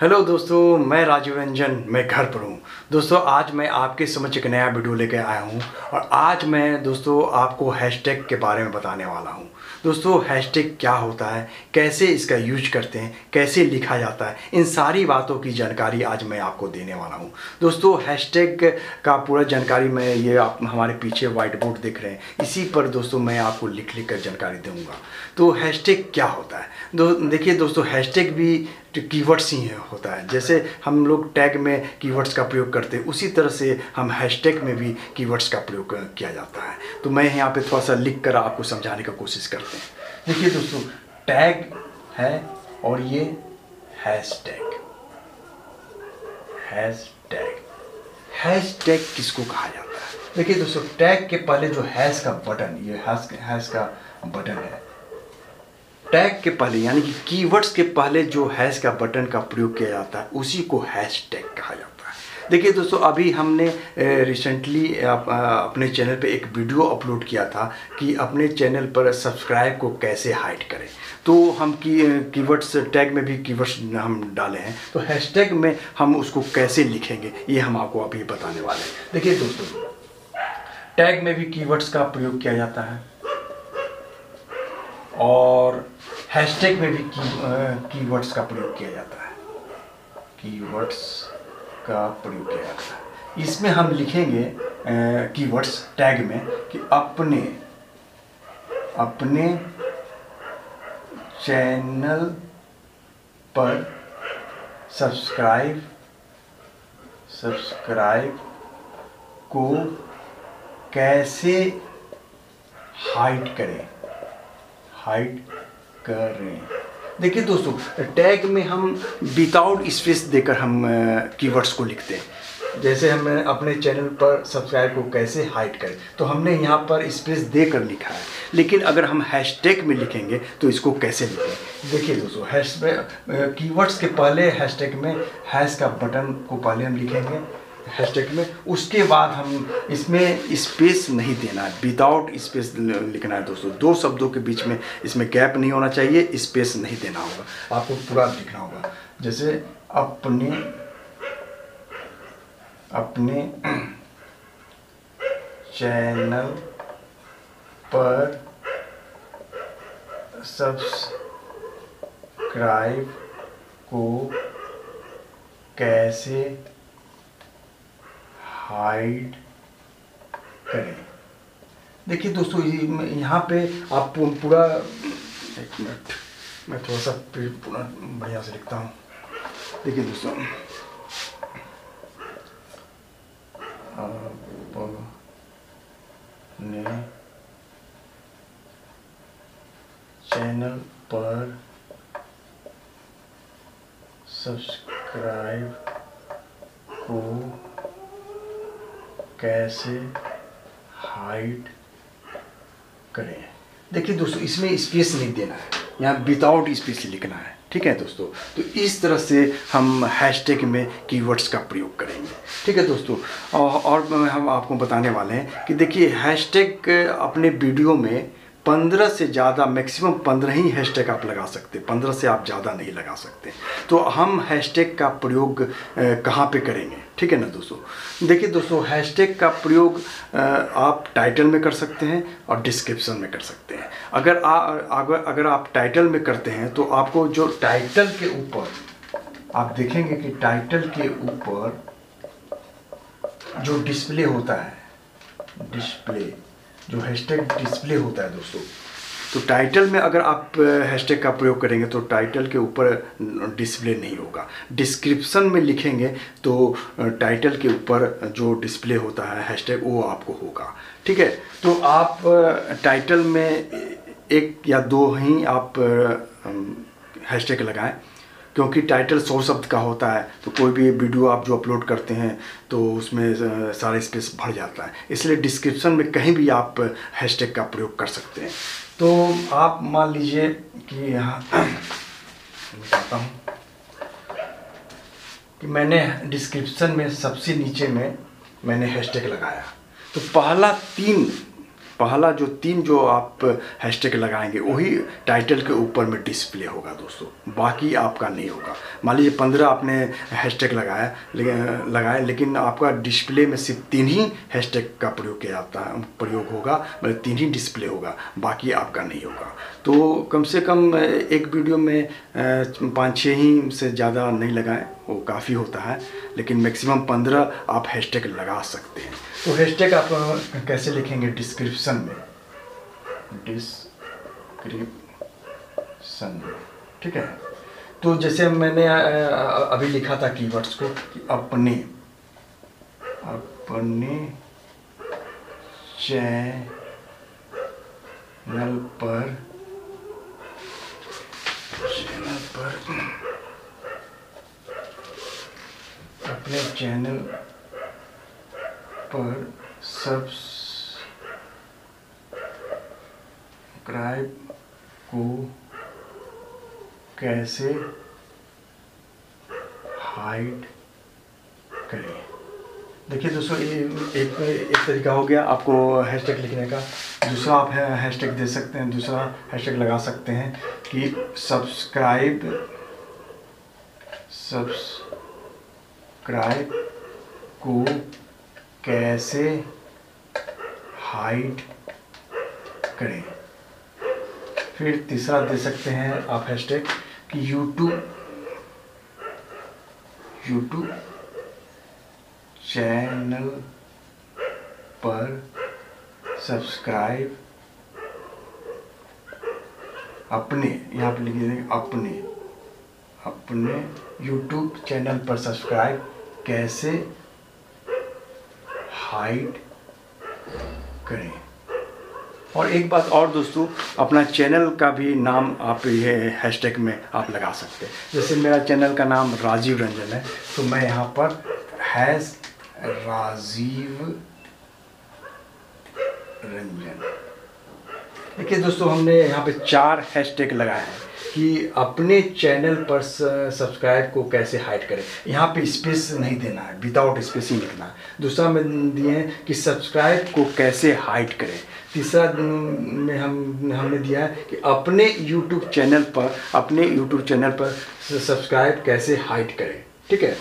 Hello दोस्तों, मैं राजीव रंजन, मैं घर पर हूँ। दोस्तों, आज मैं आपके समझ एक नया वीडियो लेके आया हूँ और आज मैं, दोस्तों, आपको हैशटैग के बारे में बताने वाला हूँ। दोस्तों हैशटैग क्या होता है, कैसे इसका यूज़ करते हैं, कैसे लिखा जाता है, इन सारी बातों की जानकारी आज मैं आपको देने वाला हूँ। दोस्तों हैशटैग का पूरा जानकारी मैं, ये आप, हमारे पीछे व्हाइट बोर्ड देख रहे हैं। इसी पर, दोस्तों, मैं आपको लिख लिख कर जानकारी दूँगा। तो हैशटैग क्या होता है? दो, देखिए, दोस्तों हैशटैग भी कीवर्ड्स ही होता है। जैसे हम लोग टैग में कीवर्ड्स का प्रयोग करते हैं, उसी तरह से हम हैशटैग में भी कीवर्ड्स का प्रयोग किया जाता है। तो मैं यहाँ पे थोड़ा सा लिख कर आपको समझाने का कोशिश करते हैं। देखिए दोस्तों टैग है और ये hashtag hashtag hashtag किसको कहा जाता है? देखिए दोस्तों टैग के पहले जो हैश का बटन ये हैश हैश का बटन है। टैग के पहले, यानी कि कीवर्ड्स के पहले जो हैश का बटन का प्रयोग किया जाता है, उसी को हैश टैग कहा जाता है। देखिए दोस्तों, अभी हमने रिसेंटली अपने चैनल पे एक वीडियो अपलोड किया था कि अपने चैनल पर सब्सक्राइब को कैसे हाइड करें। तो हम की कीवर्ड्स टैग में भी कीवर्ड्स हम डाले हैं। तो हैशटैग में हम उसको कैसे लिखेंगे, ये हम आपको अभी बताने वाले हैं। देखिए दोस्तों टैग में भी कीवर्ड्स का प्रयोग किया जाता है। और हैशटैग में भी की कीवर्ड्स का प्रयोग किया जाता है। कीवर्ड्स का प्रयोग किया जाता है। इसमें हम लिखेंगे कीवर्ड्स टैग में कि अपने अपने चैनल पर सब्सक्राइब सब्सक्राइब को कैसे हाइड करें? हाइड करें देखिए दोस्तों टैग में हम विदाउट स्पेस देकर हम कीवर्ड्स को लिखते हैं। जैसे हम अपने चैनल पर सब्सक्राइब को कैसे हाइड करें तो हमने यहाँ पर स्पेस देकर लिखा है। लेकिन अगर हम हैशटैग में लिखेंगे तो इसको कैसे लिखें? देखिए दोस्तों हैश कीवर्ड्स के पहले हैशटैग में हैश का बटन को पहले हम लिखेंगे। हैशटैग में, उसके बाद हम इसमें स्पेस नहीं देना है। विदाउट स्पेस लिखना है दोस्तों। दो शब्दों के बीच में इसमें गैप नहीं होना चाहिए स्पेस नहीं देना होगा। आपको पूरा लिखना होगा। जैसे अपने अपने चैनल पर सब्सक्राइब को कैसे हाइड करें देखिए दोस्तों यहाँ पे आप पूरा एक मिनट मैं थोड़ा सा फिर पूरा बढ़िया से लिखता हूँ। देखिए दोस्तों। अपने चैनल पर सब्सक्राइब को कैसे हाइड करें। देखिए दोस्तों इसमें स्पेस नहीं देना है। यहाँ विदाउट स्पेस लिखना है। ठीक है दोस्तों? तो इस तरह से हम हैशटैग में कीवर्ड्स का प्रयोग करेंगे। ठीक है दोस्तों? और, और हम आपको बताने वाले हैं कि देखिए हैशटैग अपने वीडियो में पंद्रह से ज़्यादा मैक्सिमम पंद्रह ही हैशटैग आप लगा सकते हैं। पंद्रह से आप ज़्यादा नहीं लगा सकते तो हम हैशटैग का प्रयोग कहाँ पे करेंगे? ठीक है ना दोस्तों? देखिए दोस्तों हैशटैग का प्रयोग आप टाइटल में कर सकते हैं और डिस्क्रिप्शन में कर सकते हैं। अगर आ, अगर अगर आप टाइटल में करते हैं तो आपको जो टाइटल के ऊपर आप देखेंगे कि टाइटल के ऊपर जो डिस्प्ले होता है डिस्प्ले जो हैशटैग डिस्प्ले होता है दोस्तों। तो टाइटल में अगर आप हैशटैग का प्रयोग करेंगे तो टाइटल के ऊपर डिस्प्ले नहीं होगा। डिस्क्रिप्शन में लिखेंगे तो टाइटल के ऊपर जो डिस्प्ले होता है हैशटैग वो आपको होगा। ठीक है? तो आप टाइटल में एक या दो ही आप हैशटैग लगाएँ। क्योंकि टाइटल सौ शब्द का होता है तो कोई भी वीडियो आप जो अपलोड करते हैं तो उसमें सारा स्पेस भर जाता है। इसलिए डिस्क्रिप्शन में कहीं भी आप हैशटैग का प्रयोग कर सकते हैं। तो आप मान लीजिए कि यहाँ बताता हूँ कि मैंने डिस्क्रिप्शन में सबसे नीचे में मैंने हैशटैग लगाया। तो पहला तीन पहला जो तीन जो आप हैशटैग लगाएँगे, वही टाइटल के ऊपर में डिस्प्ले होगा दोस्तों। बाकी आपका नहीं होगा। मान लीजिए पंद्रह आपने हैशटैग लगाया लगाया, लेकिन आपका डिस्प्ले में सिर्फ़ तीन ही हैशटैग का प्रयोग किया जाता है, प्रयोग होगा मतलब तीन ही डिस्प्ले होगा, बाकी आपका नहीं होगा। तो कम से कम एक वीडियो में पाँच छः ही से ज़्यादा नहीं लगाएँ, वो काफ़ी होता है, लेकिन मैक्सिमम पंद्रह आप हैशटैग लगा सकते हैं। तो हैशटैग आप कैसे लिखेंगे? डिस्क्रिप्शन में। डिस्क्रिप्शन ठीक है? तो जैसे मैंने अभी लिखा था कीवर्ड्स को कि अपने अपने चैनल पर चैनल पर, अपने चैनल पर सब्सक्राइब को कैसे हाइड करें? देखिए दोस्तों एक एक तरीका हो गया आपको हैशटैग लिखने का। दूसरा आप है हैशटैग दे सकते हैं, दूसरा हैशटैग लगा सकते हैं कि सब्सक्राइब सब्सक्राइब को कैसे हाइड करें? फिर तीसरा दे सकते हैं आप हैशटैग कि यूट्यूब यूट्यूब चैनल पर सब्सक्राइब अपने, यहाँ पर लिखिए अपने अपने यूट्यूब चैनल पर सब्सक्राइब कैसे हाइड करें। और एक बात और दोस्तों, अपना चैनल का भी नाम आप ये हैशटैग में आप लगा सकते हैं। जैसे मेरा चैनल का नाम राजीव रंजन है तो मैं यहाँ पर हैश राजीव रंजन। देखिए दोस्तों, हमने यहाँ पे चार हैशटैग लगाए हैं। कि अपने चैनल पर सब्सक्राइब को कैसे हाइड करें। यहाँ पे स्पेस नहीं देना है विदाउट स्पेस ही लिखना है। दूसरा में दिए हैं कि सब्सक्राइब को कैसे हाइड करें। तीसरा में हम, हमने दिया है कि अपने यूट्यूब चैनल पर, अपने यूट्यूब चैनल पर सब्सक्राइब कैसे हाइड करें। ठीक है?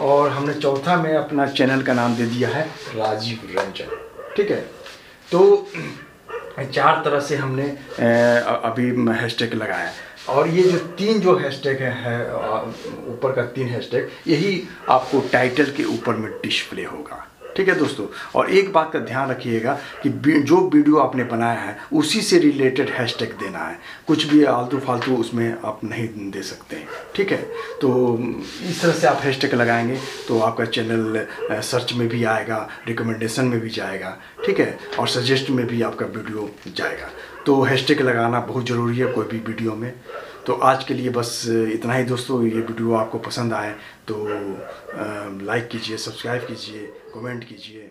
और हमने चौथा में अपना चैनल का नाम दे दिया है, राजीव रंजन। ठीक है? तो चार तरह से हमने अभी हैशटैग लगाया। और ये जो तीन जो हैशटैग है ऊपर का तीन हैशटैग यही आपको टाइटल के ऊपर में डिस्प्ले होगा। ठीक है दोस्तों? और एक बात का ध्यान रखिएगा कि जो वीडियो आपने बनाया है, उसी से रिलेटेड हैशटैग देना है। कुछ भी आलतू फालतू उसमें आप नहीं दे सकते हैं। ठीक है? तो इस तरह से आप हैशटैग लगाएँगे तो आपका चैनल सर्च में भी आएगा रिकमेंडेशन में भी जाएगा। ठीक है? और सजेस्ट में भी आपका वीडियो जाएगा। तो हैशटैग लगाना बहुत ज़रूरी है कोई भी वीडियो में। तो आज के लिए बस इतना ही दोस्तों, ये वीडियो आपको पसंद आए तो लाइक कीजिए सब्सक्राइब कीजिए कमेंट कीजिए।